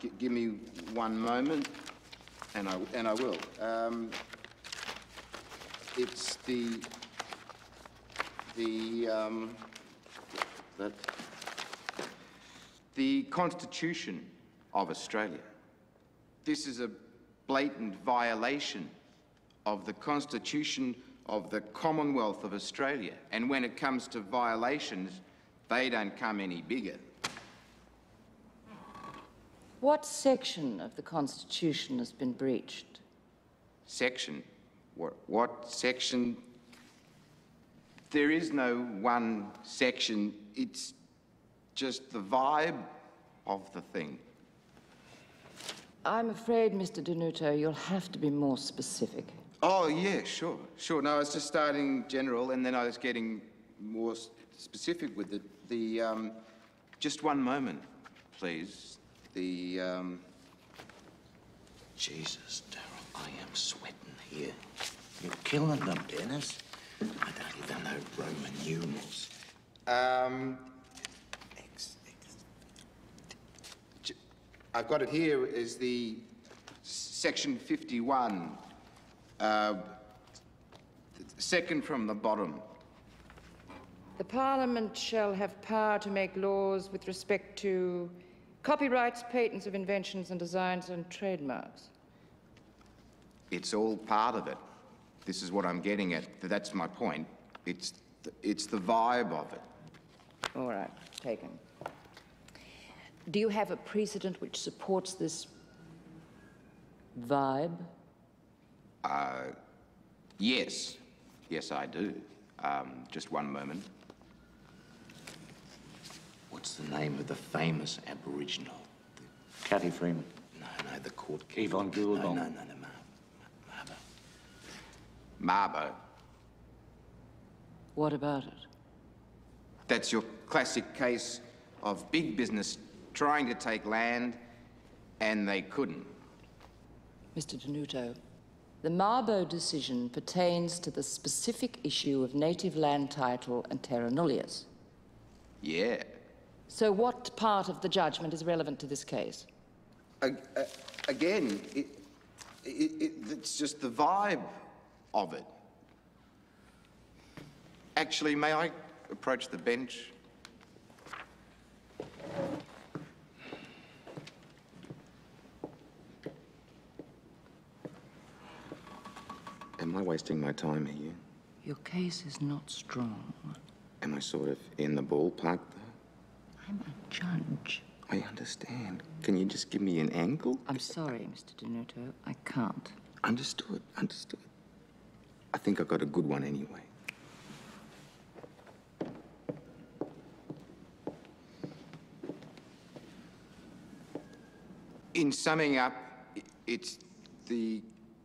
Give me one moment, and I, and I will. Um, it's the, the, um, that, the Constitution of Australia. This is a blatant violation of the Constitution of the Commonwealth of Australia. And when it comes to violations, they don't come any bigger. What section of the Constitution has been breached? Section? What, what section? There is no one section. It's just the vibe of the thing. I'm afraid, Mr. Denuto, you'll have to be more specific. Oh, yeah, sure, sure. No, I was just starting general and then I was getting more specific with it. The, um, just one moment, please. The, um, Jesus, Daryl, I am sweating here. You're killing them, Dennis. I don't even know Roman numerals. um, X, X. I've got it here is the section 51, uh, second from the bottom. The Parliament shall have power to make laws with respect to copyrights, patents of inventions and designs and trademarks. It's all part of it. This is what I'm getting at. That's my point. It's the, it's the vibe of it. All right, taken. Do you have a precedent which supports this vibe? Yes, yes, I do. Um, just one moment. What's the name of the famous Aboriginal? Cathy Freeman. No, no, the court. Yvonne No, Goolagong. no, no, no, Mar- Mabo. Mabo. What about it? That's your classic case of big business trying to take land and they couldn't. Mr. Denuto, the Mabo decision pertains to the specific issue of native land title and terra nullius. Yeah. So what part of the judgment is relevant to this case? A- a- again, it, it, it, it's just the vibe of it. Actually, may I approach the bench? Am I wasting my time here? Your case is not strong. Am I sort of in the ballpark, though? I'm a judge. I understand. Can you just give me an angle? I'm sorry, Mr. Denuto, I can't. Understood, understood. I think I got a good one anyway. In summing up, it's the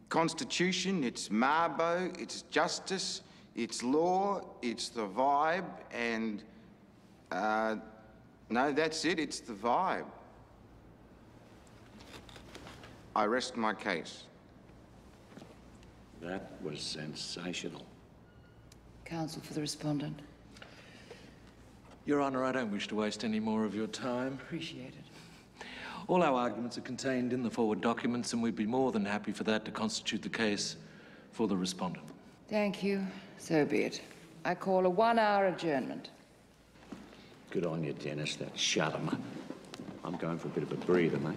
Constitution, it's Mabo, it's justice, it's law, it's the vibe, and uh, no, that's it, it's the vibe. I rest my case. That was sensational. Counsel for the respondent. Your Honour, I don't wish to waste any more of your time. Appreciate it. All our arguments are contained in the forward documents, and we'd be more than happy for that to constitute the case for the respondent. Thank you. So be it. I call a one-hour adjournment. Good on you, Dennis. That shut 'em up. I'm going for a bit of a breather, mate.